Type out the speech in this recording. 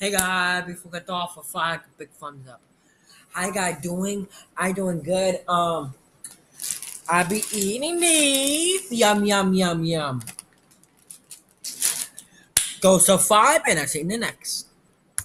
Hey guys, before we get off a five, big thumbs up. How guys doing? I doing good. Um, I be eating these. Yum yum yum yum. Go so five, and I see you in the next.